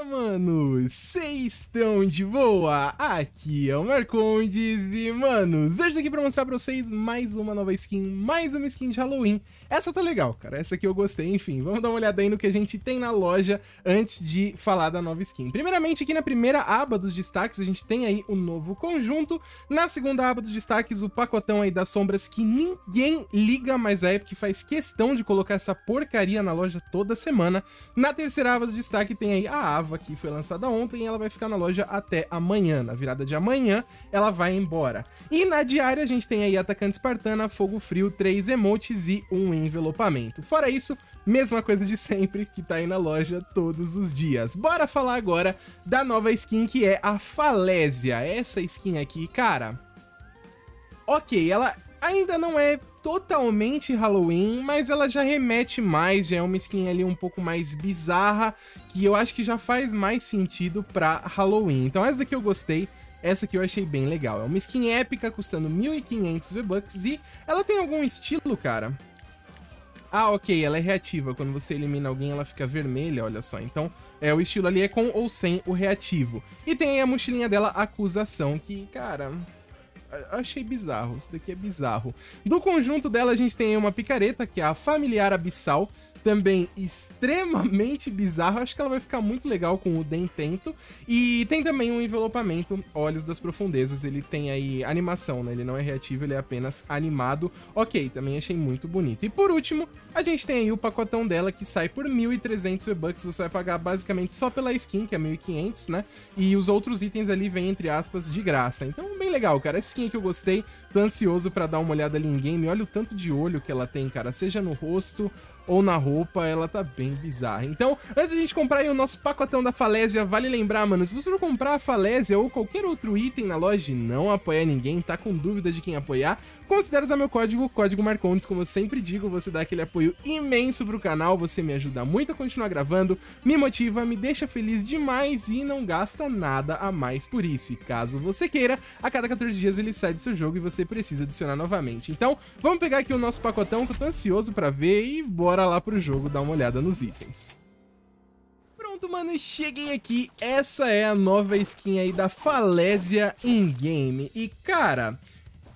Fala, manos! Vocês estão de boa? Aqui é o Marcondes e, manos, hoje aqui pra mostrar pra vocês mais uma nova skin, mais uma skin de Halloween. Essa tá legal, cara, essa aqui eu gostei, enfim, vamos dar uma olhada aí no que a gente tem na loja antes de falar da nova skin. Primeiramente, aqui na primeira aba dos destaques, a gente tem aí o novo conjunto, na segunda aba dos destaques, o pacotão aí das sombras que ninguém liga, mas a Epic faz questão de colocar essa porcaria na loja toda semana. Na terceira aba do destaque tem aí a a Ava, que foi lançada ontem, ela vai ficar na loja até amanhã. Na virada de amanhã, ela vai embora. E na diária, a gente tem aí Atacante Espartana, Fogo Frio, três emotes e um envelopamento. Fora isso, mesma coisa de sempre, que tá aí na loja todos os dias. Bora falar agora da nova skin, que é a Falésia. Essa skin aqui, cara... Ok, ela ainda não é totalmente Halloween, mas ela já remete mais, já é uma skin ali um pouco mais bizarra, que eu acho que já faz mais sentido pra Halloween. Então essa daqui eu gostei, essa aqui eu achei bem legal. É uma skin épica, custando 1.500 V-Bucks e ela tem algum estilo, cara? Ah, ok, ela é reativa. Quando você elimina alguém, ela fica vermelha, olha só. Então, é, o estilo ali é com ou sem o reativo. E tem a mochilinha dela, Acusação, que, cara, achei bizarro, isso daqui é bizarro. Do conjunto dela a gente tem uma picareta, que é a Familiar Abissal, também extremamente bizarro. Acho que ela vai ficar muito legal com o Dentento. E tem também um envelopamento, Olhos das Profundezas. Ele tem aí animação, né? Ele não é reativo, ele é apenas animado. Ok, também achei muito bonito. E por último, a gente tem aí o pacotão dela que sai por 1.300 V-Bucks. Você vai pagar basicamente só pela skin, que é 1.500, né? E os outros itens ali vêm, entre aspas, de graça. Então, bem legal, cara. Essa skin que eu gostei. Tô ansioso pra dar uma olhada ali em game. Olha o tanto de olho que ela tem, cara. Seja no rosto ou na roupa, ela tá bem bizarra. Então, antes de a gente comprar o nosso pacotão da Falésia, vale lembrar, mano, se você for comprar a Falésia ou qualquer outro item na loja e não apoiar ninguém, tá com dúvida de quem apoiar, considere usar meu código, código Marcondes, como eu sempre digo, você dá aquele apoio imenso pro canal, você me ajuda muito a continuar gravando, me motiva, me deixa feliz demais e não gasta nada a mais por isso. E caso você queira, a cada 14 dias ele sai do seu jogo e você precisa adicionar novamente. Então, vamos pegar aqui o nosso pacotão que eu tô ansioso pra ver e bora bora lá pro jogo dar uma olhada nos itens. Pronto, mano, cheguei aqui. Essa é a nova skin aí da Falésia in-game. E, cara,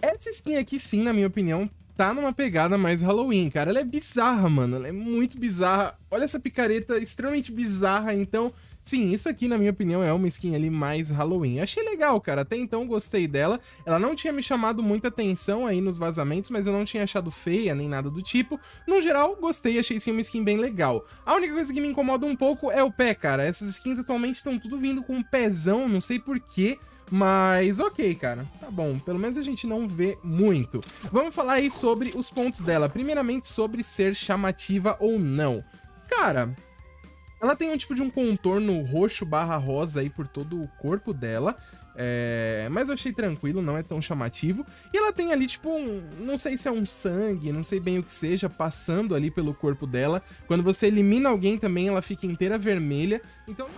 essa skin aqui sim, na minha opinião, tá numa pegada mais Halloween, cara. Ela é bizarra, mano. Ela é muito bizarra. Olha essa picareta extremamente bizarra, então... Sim, isso aqui, na minha opinião, é uma skin ali mais Halloween. Achei legal, cara. Até então gostei dela. Ela não tinha me chamado muita atenção aí nos vazamentos, mas eu não tinha achado feia nem nada do tipo. No geral, gostei, achei sim uma skin bem legal. A única coisa que me incomoda um pouco é o pé, cara. Essas skins atualmente estão tudo vindo com um pezão, não sei porquê. Mas ok, cara, tá bom, pelo menos a gente não vê muito. Vamos falar aí sobre os pontos dela. Primeiramente, sobre ser chamativa ou não. Cara, ela tem um tipo de um contorno roxo barra rosa aí por todo o corpo dela. É... Mas eu achei tranquilo, não é tão chamativo. E ela tem ali, tipo, um... não sei se é um sangue, não sei bem o que seja, passando ali pelo corpo dela. Quando você elimina alguém também, ela fica inteira vermelha. Então...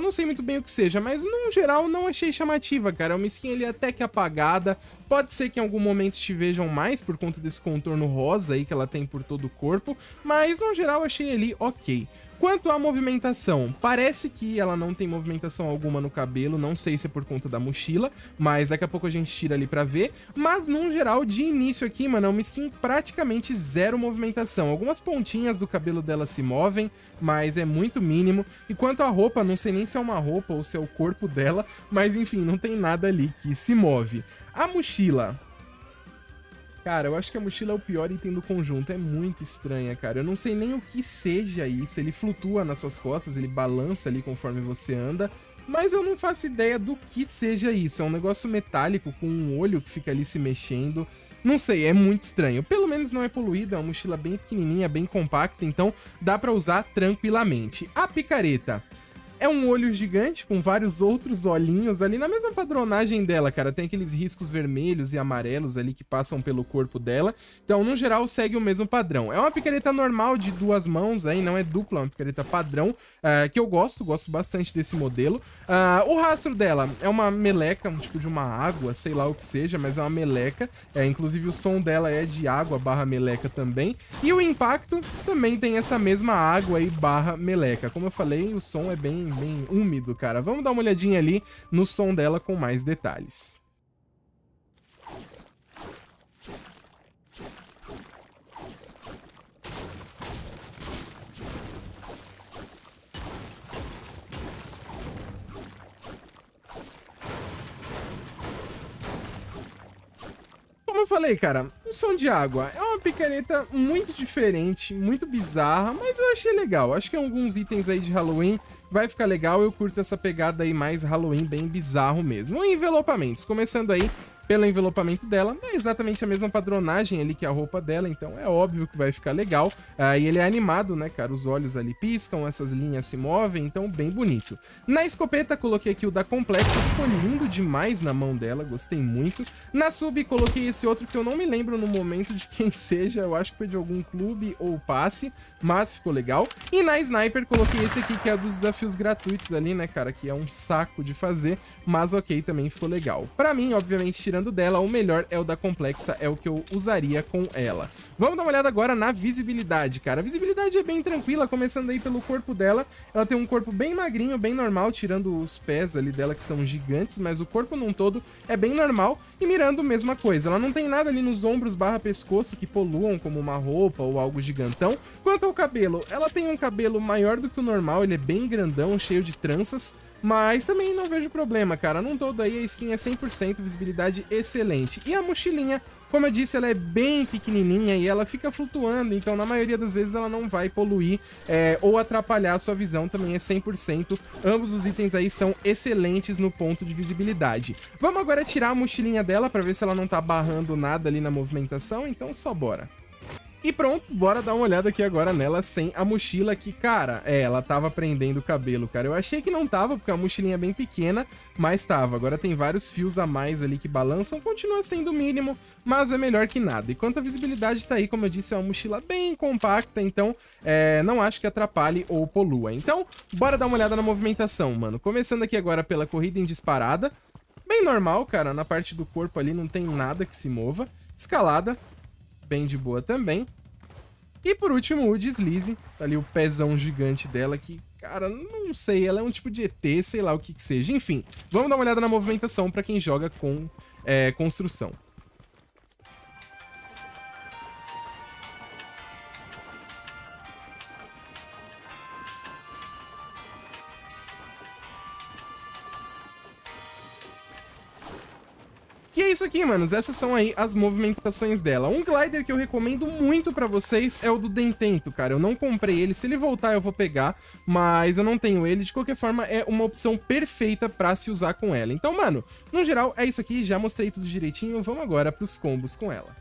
Então não sei muito bem o que seja, mas no geral não achei chamativa, cara. É uma skin ali até que apagada. Pode ser que em algum momento te vejam mais por conta desse contorno rosa aí que ela tem por todo o corpo, mas no geral achei ali ok. Quanto à movimentação, parece que ela não tem movimentação alguma no cabelo, não sei se é por conta da mochila, mas daqui a pouco a gente tira ali pra ver. Mas, no geral, de início aqui, mano, é uma skin praticamente zero movimentação. Algumas pontinhas do cabelo dela se movem, mas é muito mínimo. E quanto à roupa, não sei nem se é uma roupa ou se é o corpo dela, mas enfim, não tem nada ali que se move. A mochila, Cara, eu acho que a mochila é o pior item do conjunto. É muito estranha, cara. Eu não sei nem o que seja isso. Ele flutua nas suas costas, ele balança ali conforme você anda. Mas eu não faço ideia do que seja isso. É um negócio metálico com um olho que fica ali se mexendo. Não sei, é muito estranho. Pelo menos não é poluído, é uma mochila bem pequenininha, bem compacta, então dá pra usar tranquilamente. A picareta. É um olho gigante com vários outros olhinhos ali na mesma padronagem dela, cara. Tem aqueles riscos vermelhos e amarelos ali que passam pelo corpo dela. Então, no geral, segue o mesmo padrão. É uma picareta normal de duas mãos aí, não é dupla, é uma picareta padrão, uh, que eu gosto, gosto bastante desse modelo. Uh, o rastro dela é uma meleca, um tipo de uma água, sei lá o que seja, mas é uma meleca. É, inclusive o som dela é de água barra meleca também. E o impacto também tem essa mesma água aí barra meleca. Como eu falei, o som é bem bem, úmido, cara. Vamos dar uma olhadinha ali no som dela com mais detalhes. Como eu falei, cara, um som de água é uma picareta muito diferente, muito bizarra, mas eu achei legal. Acho que alguns itens aí de Halloween vai ficar legal. Eu curto essa pegada aí mais Halloween, bem bizarro mesmo. Envelopamentos, começando aí pelo envelopamento dela. É exatamente a mesma padronagem ali que a roupa dela, então é óbvio que vai ficar legal. Ah, e ele é animado, né, cara? Os olhos ali piscam, essas linhas se movem, então bem bonito. Na escopeta, coloquei aqui o da Complexa, ficou lindo demais na mão dela, gostei muito. Na sub, coloquei esse outro que eu não me lembro no momento de quem seja, eu acho que foi de algum clube ou passe, mas ficou legal. E na Sniper, coloquei esse aqui que é dos desafios gratuitos ali, né, cara? Que é um saco de fazer, mas ok, também ficou legal. Pra mim, obviamente, tirando dela, o melhor é o da Complexa, é o que eu usaria com ela. Vamos dar uma olhada agora na visibilidade, cara. A visibilidade é bem tranquila, começando aí pelo corpo dela. Ela tem um corpo bem magrinho, bem normal, tirando os pés ali dela que são gigantes, mas o corpo num todo é bem normal. E mirando, mesma coisa. Ela não tem nada ali nos ombros barra pescoço que poluam como uma roupa ou algo gigantão. Quanto ao cabelo, ela tem um cabelo maior do que o normal, ele é bem grandão, cheio de tranças. Mas também não vejo problema, cara. Num todo aí a skin é 100%, visibilidade excelente. E a mochilinha, como eu disse, ela é bem pequenininha e ela fica flutuando, então na maioria das vezes ela não vai poluir é, ou atrapalhar a sua visão, também é 100%. Ambos os itens aí são excelentes no ponto de visibilidade. Vamos agora tirar a mochilinha dela para ver se ela não tá barrando nada ali na movimentação, então só bora. E pronto, bora dar uma olhada aqui agora nela sem a mochila que, cara, é, ela tava prendendo o cabelo, cara. Eu achei que não tava, porque a mochilinha é bem pequena, mas tava. Agora tem vários fios a mais ali que balançam, continua sendo o mínimo, mas é melhor que nada. E quanto à visibilidade tá aí, como eu disse, é uma mochila bem compacta, então é, não acho que atrapalhe ou polua. Então, bora dar uma olhada na movimentação, mano. Começando aqui agora pela corrida em disparada. Bem normal, cara, na parte do corpo ali não tem nada que se mova. Escalada, bem de boa também. E por último, o deslize. Tá ali o pezão gigante dela que, cara, não sei, ela é um tipo de ET, sei lá o que que seja. Enfim, vamos dar uma olhada na movimentação para quem joga com é, construção. Isso aqui, manos. Essas são aí as movimentações dela. Um glider que eu recomendo muito pra vocês é o do Dentento, cara. Eu não comprei ele. Se ele voltar, eu vou pegar, mas eu não tenho ele. De qualquer forma, é uma opção perfeita pra se usar com ela. Então, mano, no geral, é isso aqui. Já mostrei tudo direitinho. Vamos agora pros combos com ela.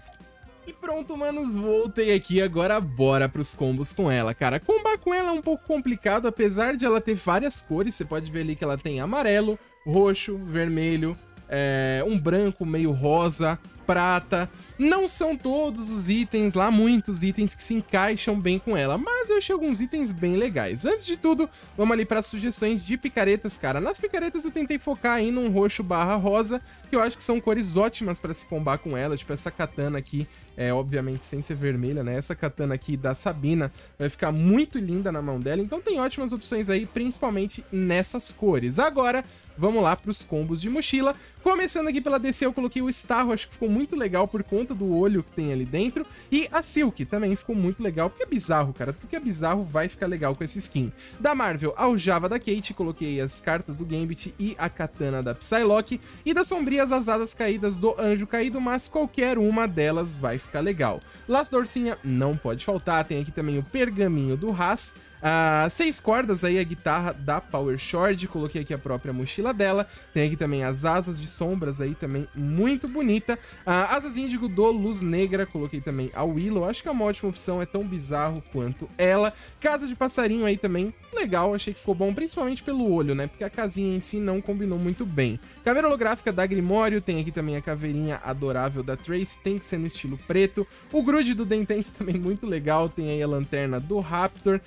E pronto, manos, voltei aqui, agora bora pros combos com ela, cara. Combar com ela é um pouco complicado, apesar de ela ter várias cores, você pode ver ali que ela tem amarelo, roxo, vermelho, é, um branco meio rosa, prata. Não são todos os itens lá, muitos itens que se encaixam bem com ela, mas eu achei alguns itens bem legais. Antes de tudo, vamos ali para sugestões de picaretas, cara. Nas picaretas eu tentei focar aí num roxo barra rosa, que eu acho que são cores ótimas para se combar com ela, tipo essa katana aqui, é obviamente sem ser vermelha, né? Essa katana aqui da Sabina vai ficar muito linda na mão dela, então tem ótimas opções aí, principalmente nessas cores. Agora, vamos lá para os combos de mochila. Começando aqui pela DC, eu coloquei o Starro, acho que ficou muito legal por conta do olho que tem ali dentro. E a Silk também ficou muito legal, porque é bizarro, cara. Tudo que é bizarro vai ficar legal com esse skin. Da Marvel, ao Java da Kate, coloquei as cartas do Gambit e a katana da Psylocke. E das sombrias, as asas caídas do Anjo Caído, mas qualquer uma delas vai ficar legal. Laço Dorcinha não pode faltar, tem aqui também o pergaminho do Haas. Ah, seis cordas aí, a guitarra da Power Short, coloquei aqui a própria mochila dela. Tem aqui também as asas de sombras aí também, muito bonita. Uh, Asas Índigo do Luz Negra, coloquei também a Willow. Acho que é uma ótima opção, é tão bizarro quanto ela. Casa de Passarinho aí também, legal, achei que ficou bom, principalmente pelo olho, né? Porque a casinha em si não combinou muito bem. Caveira holográfica da Grimório, tem aqui também a caveirinha adorável da Trace, tem que ser no estilo preto. O grude do Dentense também muito legal, tem aí a lanterna do Raptor,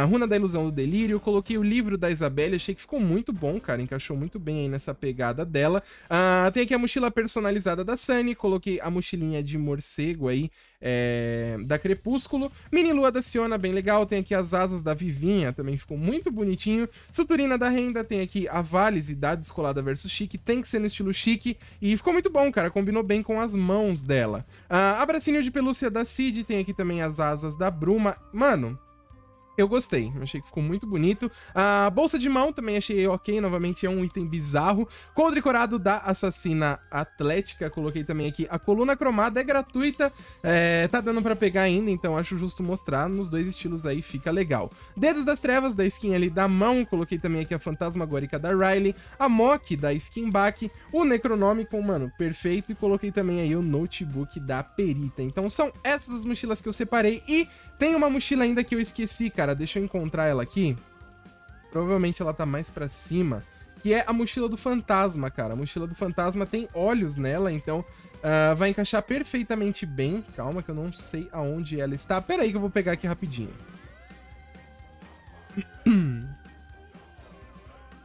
a runa da ilusão do delírio, coloquei o livro da Isabelle, achei que ficou muito bom, cara, encaixou muito bem aí nessa pegada dela. Uh, tem aqui a mochila personalizada da Sunny, coloquei a mochilinha de morcego aí, é, da Crepúsculo. Mini Lua da Siona, bem legal, tem aqui as asas da Vivinha, também ficou muito bonitinho. Suturina da Renda, tem aqui a Valise da Descolada versus Chique, tem que ser no estilo chique, e ficou muito bom, cara, combinou bem com as mãos dela. Uh, a bracinho de pelúcia da Cid, tem aqui também as asas da Bruma. Mano, eu gostei, achei que ficou muito bonito. A bolsa de mão também achei ok, novamente é um item bizarro. Coldre corado da assassina atlética, coloquei também aqui. A coluna cromada é gratuita, é, tá dando pra pegar ainda, então acho justo mostrar. Nos dois estilos aí fica legal. Dedos das trevas da skin ali da mão, coloquei também aqui a fantasmagórica da Riley. A Mock da skin back. O Necronomicon, mano, perfeito. E coloquei também aí o notebook da perita. Então são essas as mochilas que eu separei. E tem uma mochila ainda que eu esqueci, cara cara, deixa eu encontrar ela aqui. Provavelmente ela tá mais pra cima. Que é a mochila do fantasma, cara. A mochila do fantasma tem olhos nela, então uh, vai encaixar perfeitamente bem. Calma que eu não sei aonde ela está. Pera aí que eu vou pegar aqui rapidinho.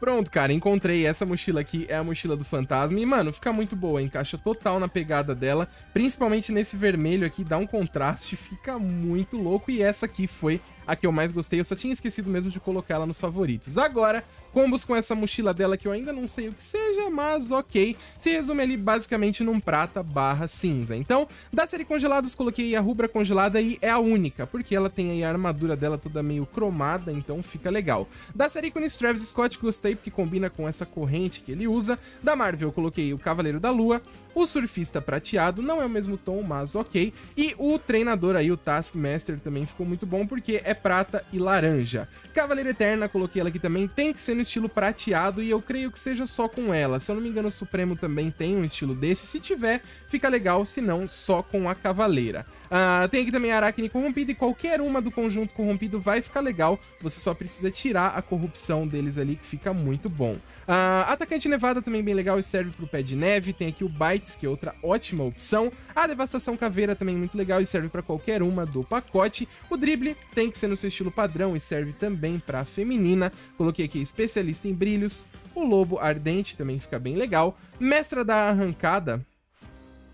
Pronto, cara, encontrei essa mochila aqui, é a mochila do fantasma. E, mano, fica muito boa, encaixa total na pegada dela. Principalmente nesse vermelho aqui, dá um contraste, fica muito louco. E essa aqui foi a que eu mais gostei. Eu só tinha esquecido mesmo de colocar ela nos favoritos. Agora, combos com essa mochila dela que eu ainda não sei o que seja, mas ok. Se resume ali basicamente num prata barra cinza. Então, da série congelados, coloquei a rubra congelada e é a única, porque ela tem aí a armadura dela toda meio cromada, então fica legal. Da série com Travis Scott, gostei Que combina com essa corrente que ele usa. Da Marvel eu coloquei o Cavaleiro da Lua, o Surfista Prateado, não é o mesmo tom, mas ok. E o treinador aí, o Taskmaster, também ficou muito bom, porque é prata e laranja. Cavaleiro Eterna, coloquei ela aqui também, tem que ser no estilo prateado, e eu creio que seja só com ela. Se eu não me engano, o Supremo também tem um estilo desse, se tiver, fica legal, se não, só com a Cavaleira. Uh, tem aqui também a Aracne Corrompida, e qualquer uma do conjunto corrompido vai ficar legal, você só precisa tirar a corrupção deles ali, que fica muito bom. Uh, Atacante Nevada também bem legal e serve pro pé de neve. Tem aqui o Bites, que é outra ótima opção. A Devastação Caveira também muito legal e serve para qualquer uma do pacote. O Drible tem que ser no seu estilo padrão e serve também para feminina. Coloquei aqui especialista em brilhos. O Lobo Ardente também fica bem legal. Mestra da Arrancada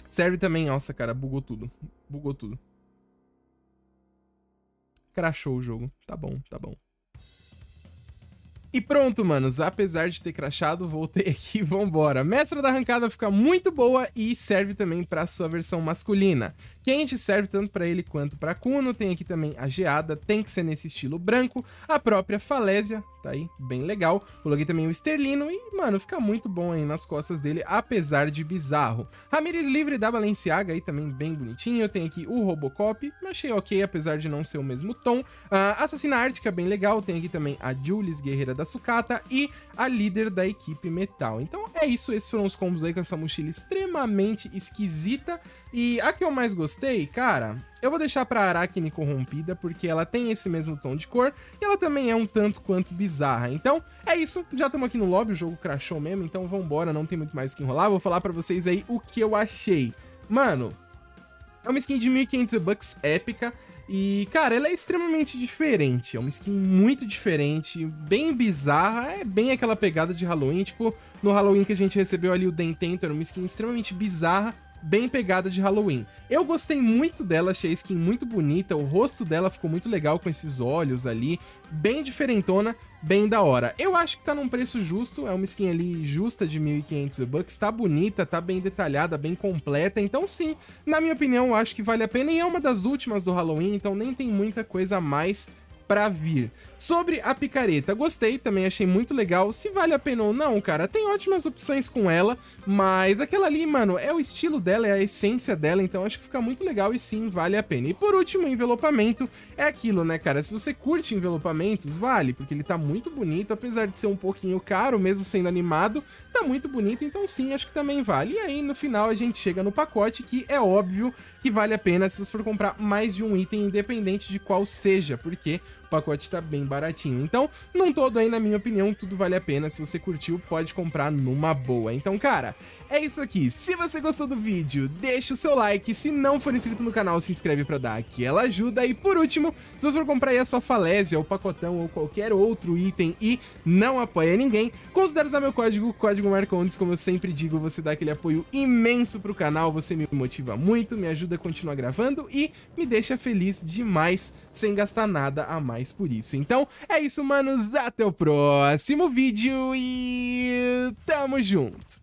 serve também... Nossa, cara, bugou tudo. Bugou tudo. Crashou o jogo. Tá bom, tá bom. E pronto, manos, apesar de ter crachado, voltei aqui e vambora. Mestra da arrancada fica muito boa e serve também para sua versão masculina. Quente serve tanto para ele quanto para Kuno, tem aqui também a geada, tem que ser nesse estilo branco, a própria falésia, tá aí, bem legal. Coloquei também o esterlino e, mano, fica muito bom aí nas costas dele, apesar de bizarro. Ramirez livre da Balenciaga aí também bem bonitinho, tem aqui o Robocop, achei ok, apesar de não ser o mesmo tom. Uh, Assassina Ártica, bem legal, tem aqui também a Jules, guerreira da da sucata e a líder da equipe metal. Então é isso, esses foram os combos aí com essa mochila extremamente esquisita. E a que eu mais gostei, cara, eu vou deixar pra Aracne Corrompida, porque ela tem esse mesmo tom de cor, e ela também é um tanto quanto bizarra. Então, é isso, já estamos aqui no lobby, o jogo crashou mesmo, então vambora, não tem muito mais o que enrolar. Vou falar pra vocês aí o que eu achei. Mano, é uma skin de 1500 bucks épica, e, cara, ela é extremamente diferente. É uma skin muito diferente, bem bizarra. É bem aquela pegada de Halloween. Tipo, no Halloween que a gente recebeu ali o Dentento, era uma skin extremamente bizarra, bem pegada de Halloween. Eu gostei muito dela, achei a skin muito bonita, o rosto dela ficou muito legal com esses olhos ali, bem diferentona, bem da hora. Eu acho que tá num preço justo, é uma skin ali justa de 1.500 bucks, tá bonita, tá bem detalhada, bem completa, então sim, na minha opinião, eu acho que vale a pena e é uma das últimas do Halloween, então nem tem muita coisa a mais pra vir. Sobre a picareta, gostei, também achei muito legal. Se vale a pena ou não, cara, tem ótimas opções com ela, mas aquela ali, mano, é o estilo dela, é a essência dela, então acho que fica muito legal e sim, vale a pena. E por último, envelopamento é aquilo, né, cara? Se você curte envelopamentos, vale, porque ele tá muito bonito, apesar de ser um pouquinho caro, mesmo sendo animado, tá muito bonito, então sim, acho que também vale. E aí, no final, a gente chega no pacote, que é óbvio que vale a pena se você for comprar mais de um item, independente de qual seja, porque o pacote tá bem baratinho. Então, num todo aí, na minha opinião, tudo vale a pena. Se você curtiu, pode comprar numa boa. Então, cara, é isso aqui. Se você gostou do vídeo, deixa o seu like. Se não for inscrito no canal, se inscreve pra dar aquela ajuda. E por último, se você for comprar aí a sua falésia, o pacotão ou qualquer outro item e não apoia ninguém, considere usar meu código, código Marcondes, como eu sempre digo, você dá aquele apoio imenso pro canal, você me motiva muito, me ajuda a continuar gravando e me deixa feliz demais, sem gastar nada a mais por isso. Então, é isso, manos, até o próximo vídeo e tamo junto!